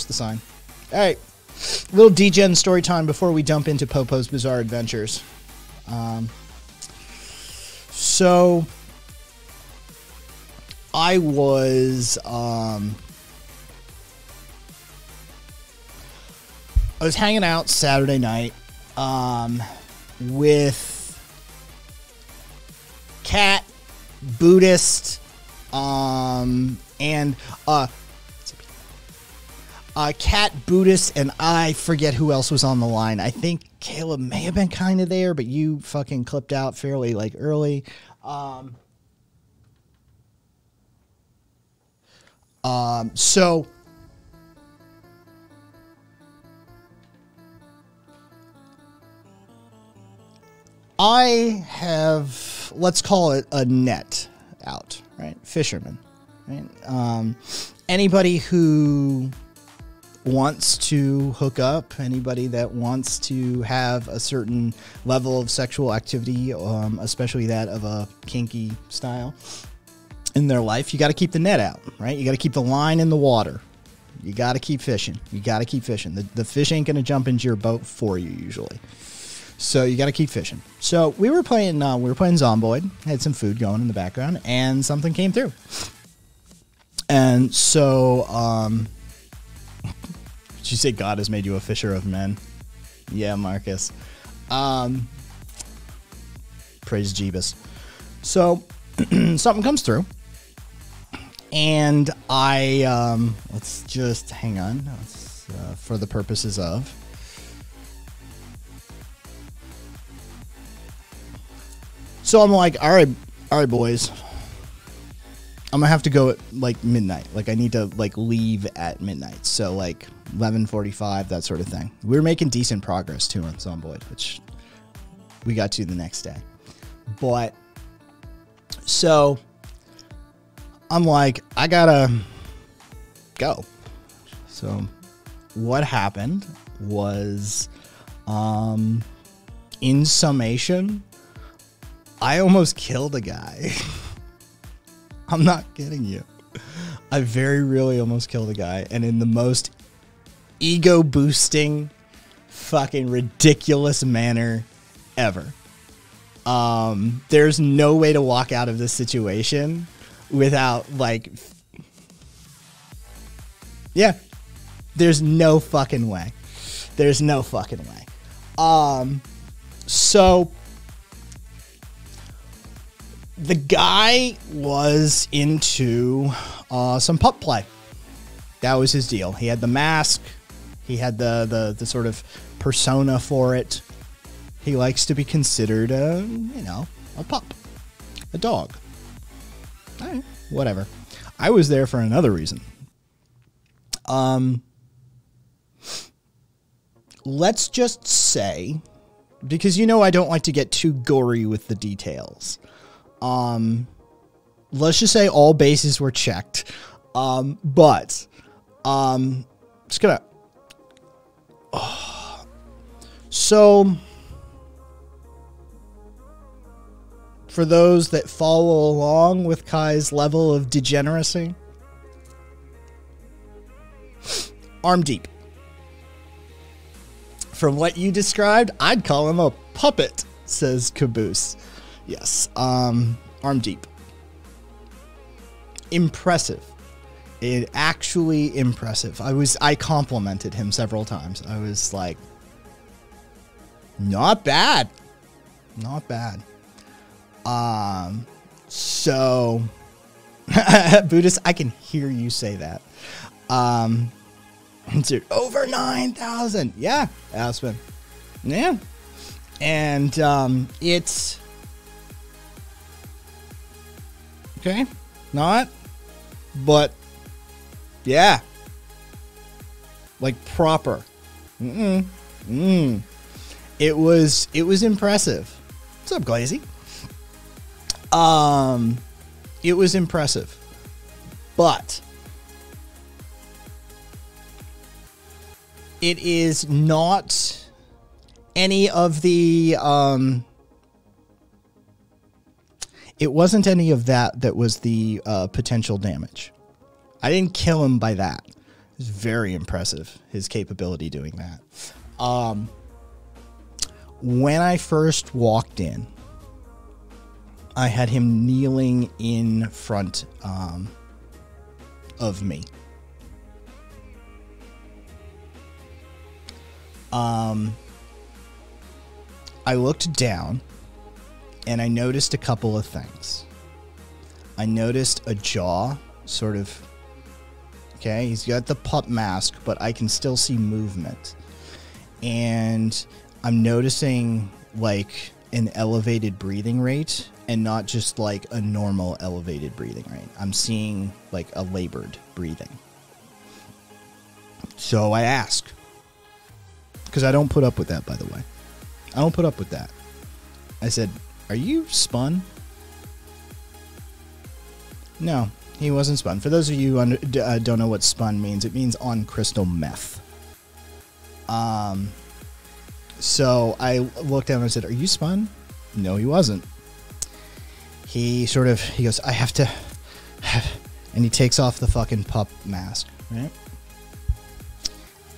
there's the sign. All right, little DGen story time before we jump into Popo's Bizarre Adventures. Um, so I was um, I was hanging out Saturday night um, with Cat, Buddhist, um, and uh, uh, Cat, Buddhist, and I forget who else was on the line. I think Caleb may have been kind of there, but you fucking clipped out fairly like early. Um, um, so I have, let's call it a net out, right? Fisherman, right? Um, anybody who wants to hook up, anybody that wants to have a certain level of sexual activity, um, especially that of a kinky style in their life, you got to keep the net out, right? You got to keep the line in the water. You got to keep fishing. You got to keep fishing. The, the fish ain't going to jump into your boat for you usually. So you got to keep fishing. So we were playing. Uh, we were playing Zomboid. Had some food going in the background, and something came through. And so, um, did you say God has made you a fisher of men? Yeah, Marcus. Um, praise Jeebus. So something comes through, and I um, let's just hang on. Uh, for the purposes of. So I'm like, all right, all right, boys. I'm gonna have to go at like midnight. Like I need to like leave at midnight. So like 11:45, that sort of thing. We were making decent progress too on Zomboid, which we got to the next day. But so I'm like, I gotta go. So what happened was, um, in summation, I almost killed a guy. I'm not kidding you. I very really almost killed a guy, and in the most ego boosting, fucking ridiculous manner ever. Um, there's no way to walk out of this situation without like, yeah, there's no fucking way. There's no fucking way. Um, so the guy was into uh, some pup play. That was his deal. He had the mask. He had the, the the sort of persona for it. He likes to be considered a you know a pup, a dog. All right, whatever. I was there for another reason. Um, let's just say, because you know I don't like to get too gory with the details. Um, let's just say all bases were checked. Um, but um, just gonna. Oh. So, for those that follow along with Kai's level of degeneracy, arm deep. From what you described, I'd call him a puppet, says Caboose. Yes. Um, arm deep. Impressive. It actually impressive. I was I complimented him several times. I was like, not bad, not bad. Um, so Buddhist, I can hear you say that. Um, dude, over nine thousand. Yeah, Aspen. Yeah, and um, it's Okay. Not. But yeah. Like proper. Mm-mm. Mm. It was it was impressive. What's up, Glazy? Um it was impressive. But it is not any of the um it wasn't any of that that was the uh, potential damage. I didn't kill him by that. It's very impressive his capability doing that. Um, when I first walked in, I had him kneeling in front um, of me. Um, I looked down and I noticed a couple of things. I noticed a jaw sort of. Okay, he's got the pup mask, but I can still see movement. And I'm noticing like an elevated breathing rate and not just like a normal elevated breathing rate. I'm seeing like a labored breathing. So I ask, because I don't put up with that, by the way. I don't put up with that. I said, Are you spun? No, he wasn't spun. For those of you who uh, don't know what spun means, it means on crystal meth. Um, so I looked at him and I said, Are you spun? No, he wasn't. He sort of, he goes, I have to, and he takes off the fucking pup mask, right?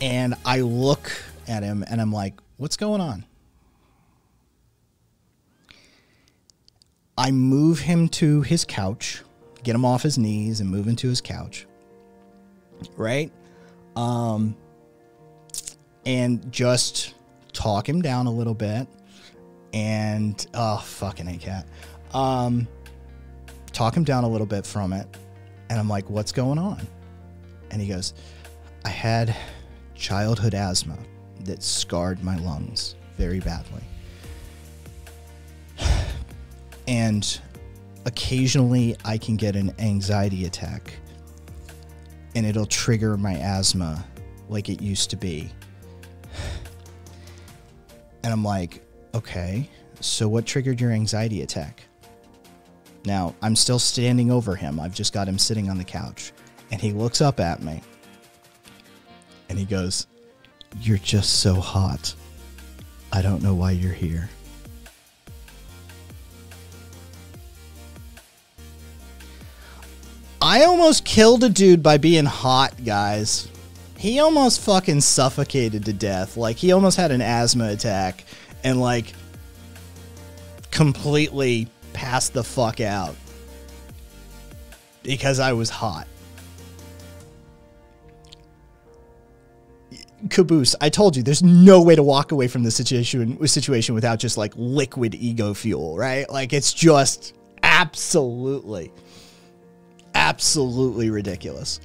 And I look at him and I'm like, What's going on? I move him to his couch, get him off his knees and move him to his couch. Right? Um and just talk him down a little bit and oh fucking a cat. Um talk him down a little bit from it. And I'm like, what's going on? And he goes, I had childhood asthma that scarred my lungs very badly and occasionally I can get an anxiety attack and it'll trigger my asthma like it used to be. And I'm like, okay, so what triggered your anxiety attack? Now, I'm still standing over him. I've just got him sitting on the couch. And he looks up at me and he goes, You're just so hot. I don't know why you're here. I almost killed a dude by being hot, guys. He almost fucking suffocated to death. Like, he almost had an asthma attack and, like, completely passed the fuck out because I was hot. Caboose, I told you there's no way to walk away from the situation situation without just like liquid ego fuel, right? Like it's just absolutely absolutely ridiculous.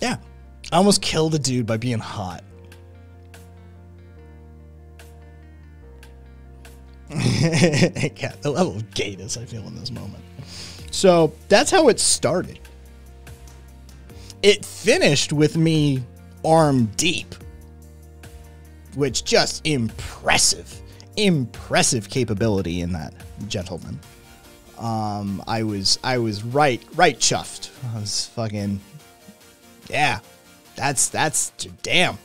Yeah. I almost killed a dude by being hot. yeah, the level of gayness I feel in this moment. So that's how it started. It finished with me arm deep, which just impressive, impressive capability in that gentleman. Um, I was I was right right chuffed. I was fucking yeah. That's that's damn.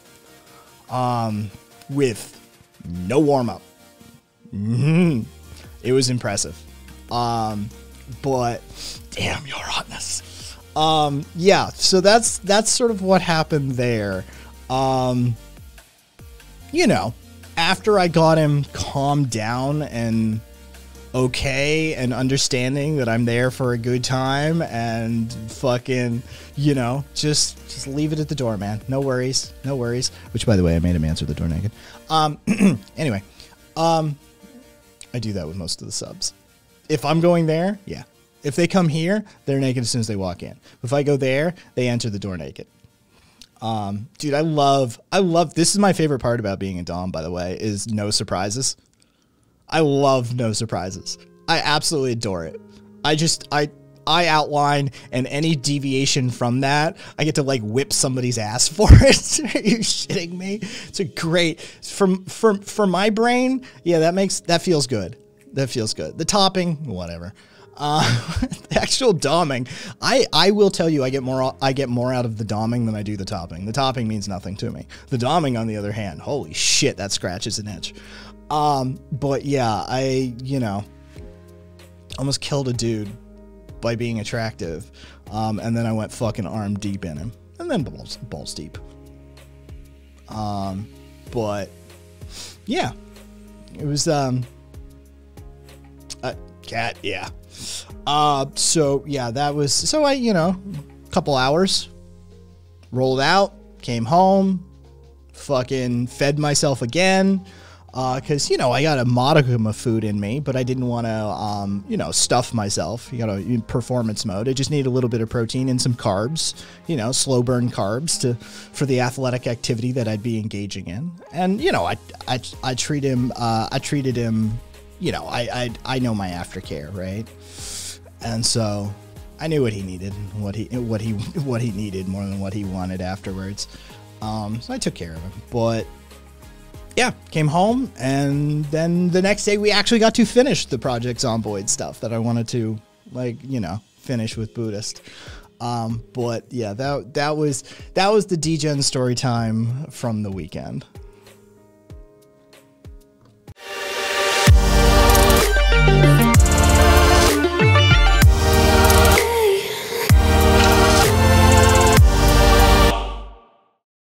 Um, with no warm up. Mm-hmm. It was impressive. Um, but damn your hotness. Um, yeah. So that's that's sort of what happened there. Um, you know, after I got him calmed down and okay and understanding that I'm there for a good time and fucking, you know, just just leave it at the door, man. No worries, no worries. Which, by the way, I made him answer the door naked. Um, anyway, um, I do that with most of the subs. If I'm going there, yeah. If they come here, they're naked as soon as they walk in. If I go there, they enter the door naked. Um, dude, I love, I love. This is my favorite part about being a dom, by the way, is no surprises. I love no surprises. I absolutely adore it. I just I I outline and any deviation from that, I get to like whip somebody's ass for it. Are you shitting me? It's a great from for for my brain. Yeah, that makes that feels good. That feels good. The topping, whatever. Uh, the actual doming, I I will tell you, I get more I get more out of the doming than I do the topping. The topping means nothing to me. The doming, on the other hand, holy shit, that scratches an itch. Um, but yeah, I, you know, almost killed a dude by being attractive. Um, and then I went fucking arm deep in him. and then balls, balls deep. Um, but yeah, it was um, a cat. Yeah. Uh, so yeah, that was so I you know, a couple hours, rolled out, came home, fucking fed myself again because uh, you know I got a modicum of food in me, but I didn't want to, um, you know, stuff myself. You know, in performance mode. I just need a little bit of protein and some carbs. You know, slow burn carbs to for the athletic activity that I'd be engaging in. And you know, I I, I treat him. Uh, I treated him. You know, I, I I know my aftercare, right? And so I knew what he needed, what he what he what he needed more than what he wanted afterwards. Um, so I took care of him, but yeah, came home, and then the next day we actually got to finish the Project Zomboid stuff that I wanted to, like, you know, finish with Buddhist. Um, but yeah, that that was that was the DGen story time from the weekend.